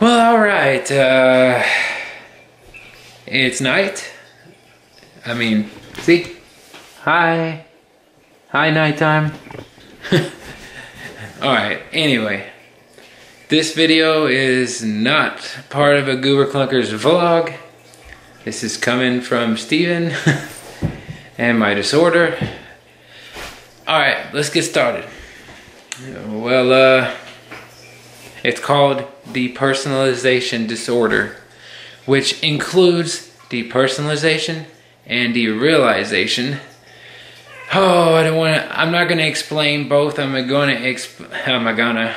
Well, alright, uh, it's night. I mean, see? Hi. Hi, nighttime. alright, anyway. This video is not part of a Goober Clunkers vlog. This is coming from Stephen and my disorder. Alright, let's get started. Well, uh, it's called depersonalization disorder, which includes depersonalization and derealization. Oh, I don't want to. I'm not going to explain both. I'm going to exp. How am I gonna?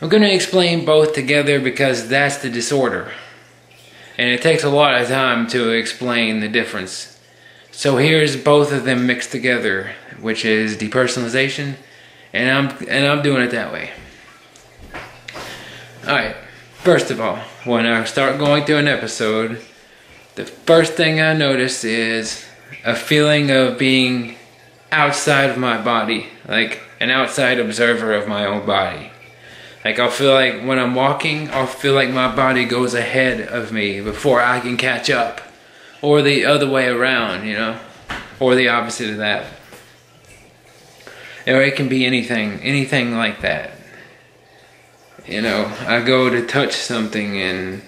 I'm going to explain both together because that's the disorder, and it takes a lot of time to explain the difference. So here's both of them mixed together, which is depersonalization, and I'm and I'm doing it that way. Alright, first of all, when I start going through an episode, the first thing I notice is a feeling of being outside of my body, like an outside observer of my own body. Like I'll feel like when I'm walking, I'll feel like my body goes ahead of me before I can catch up. Or the other way around, you know? Or the opposite of that. Or it can be anything, anything like that. You know, I go to touch something and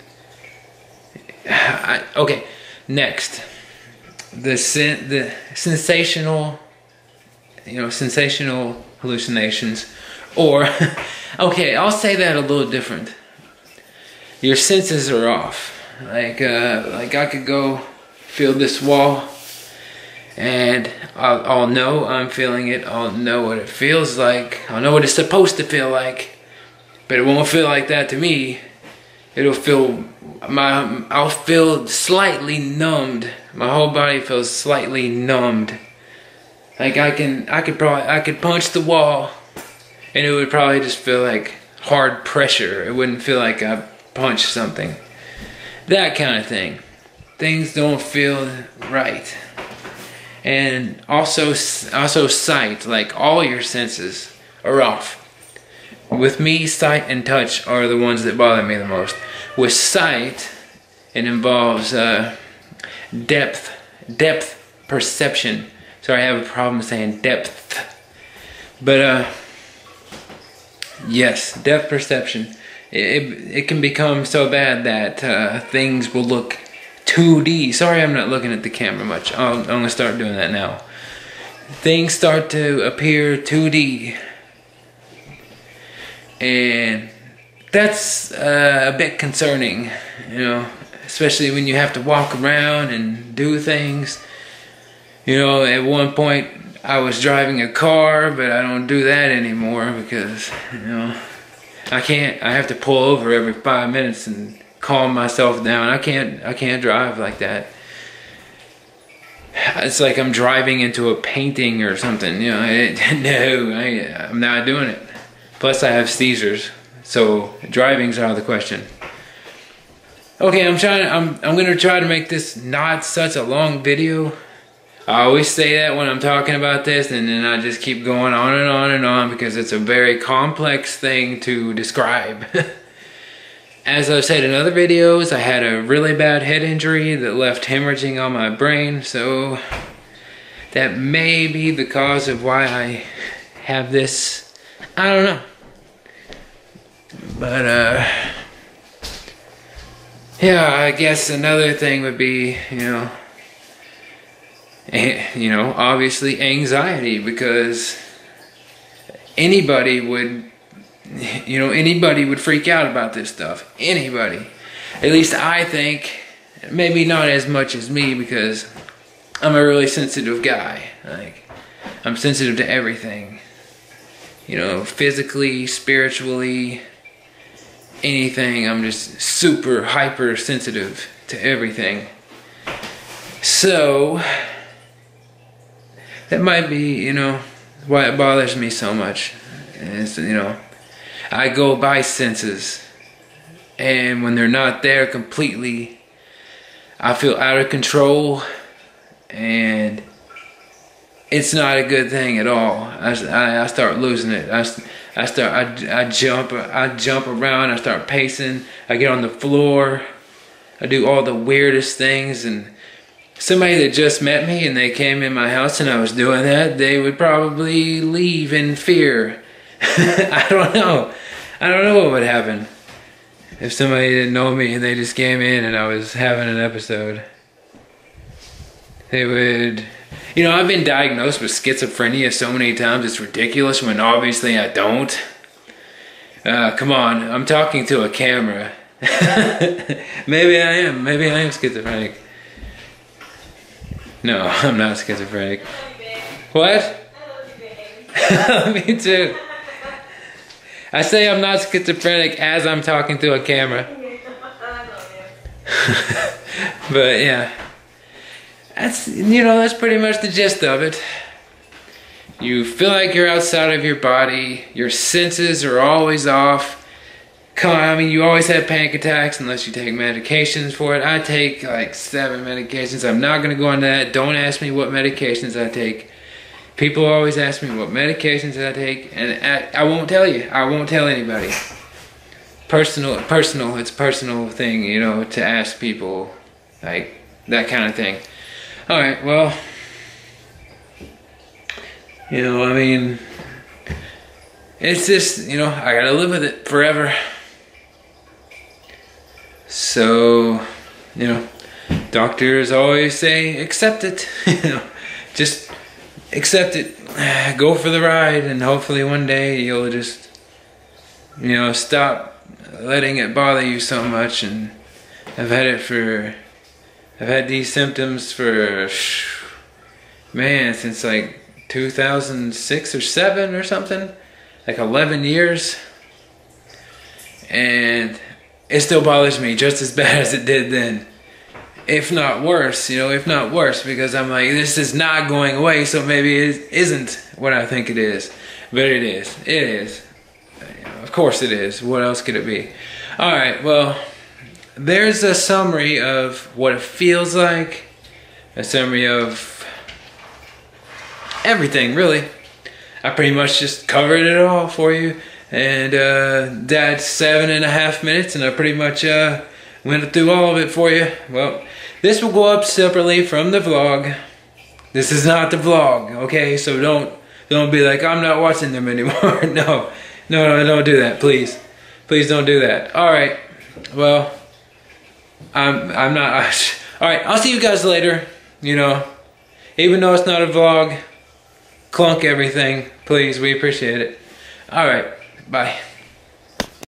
I, okay, next. The sen- the sensational you know, sensational hallucinations or okay, I'll say that a little different. Your senses are off. Like uh like I could go feel this wall and I'll, I'll know I'm feeling it. I'll know what it feels like. I'll know what it's supposed to feel like but it won't feel like that to me. It'll feel my I'll feel slightly numbed. My whole body feels slightly numbed. Like I can I could probably I could punch the wall and it would probably just feel like hard pressure. It wouldn't feel like I punched something. That kind of thing. Things don't feel right. And also also sight, like all your senses are off with me, sight and touch are the ones that bother me the most. With sight, it involves uh, depth, depth perception. Sorry, I have a problem saying depth. But uh, yes, depth perception. It, it, it can become so bad that uh, things will look 2D. Sorry, I'm not looking at the camera much. i I'm gonna start doing that now. Things start to appear 2D and that's uh, a bit concerning, you know, especially when you have to walk around and do things. You know, at one point I was driving a car, but I don't do that anymore because, you know, I can't, I have to pull over every five minutes and calm myself down. I can't, I can't drive like that. It's like I'm driving into a painting or something, you know, it, no, I, I'm not doing it. Plus, I have seizures, so driving's out of the question. Okay, I'm trying. I'm I'm gonna try to make this not such a long video. I always say that when I'm talking about this, and then I just keep going on and on and on because it's a very complex thing to describe. As I've said in other videos, I had a really bad head injury that left hemorrhaging on my brain, so that may be the cause of why I have this. I don't know. But, uh, yeah, I guess another thing would be, you know, you know, obviously anxiety because anybody would, you know, anybody would freak out about this stuff. Anybody. At least I think, maybe not as much as me because I'm a really sensitive guy. Like, I'm sensitive to everything. You know, physically, spiritually, anything. I'm just super hyper sensitive to everything. So, that might be, you know, why it bothers me so much. Is, you know, I go by senses. And when they're not there completely, I feel out of control. And it's not a good thing at all. I, I, I start losing it. I, I start, I, I jump, I jump around, I start pacing, I get on the floor, I do all the weirdest things and somebody that just met me and they came in my house and I was doing that, they would probably leave in fear. I don't know. I don't know what would happen if somebody didn't know me and they just came in and I was having an episode. They would, you know, I've been diagnosed with schizophrenia so many times it's ridiculous when obviously I don't. Uh, come on, I'm talking to a camera. maybe I am. Maybe I am schizophrenic. No, I'm not schizophrenic. What? Me too. I say I'm not schizophrenic as I'm talking to a camera. but yeah. That's you know, that's pretty much the gist of it. You feel like you're outside of your body, your senses are always off. Come on, I mean, you always have panic attacks unless you take medications for it. I take like seven medications. I'm not going to go into that. Don't ask me what medications I take. People always ask me what medications I take, and I, I won't tell you. I won't tell anybody. Personal, personal. It's a personal thing, you know, to ask people, like that kind of thing. All right. Well, you know, I mean, it's just, you know, I gotta live with it forever. So, you know, doctors always say, accept it. you know, just accept it. Go for the ride, and hopefully one day you'll just, you know, stop letting it bother you so much. And I've had it for, I've had these symptoms for, man, since like 2006 or 7 or something. Like 11 years. And it still bothers me just as bad as it did then. If not worse, you know, if not worse, because I'm like, this is not going away, so maybe it isn't what I think it is. But it is. It is. Of course it is. What else could it be? Alright, well, there's a summary of what it feels like, a summary of everything, really. I pretty much just covered it all for you and uh, that's seven and a half minutes and I pretty much uh, went through all of it for you. Well, this will go up separately from the vlog. This is not the vlog, okay? So don't don't be like, I'm not watching them anymore. no, no, no, don't do that, please. Please don't do that. All right, well, I'm, I'm not, all right, I'll see you guys later, you know. Even though it's not a vlog, clunk everything, please, we appreciate it. All right. Bye.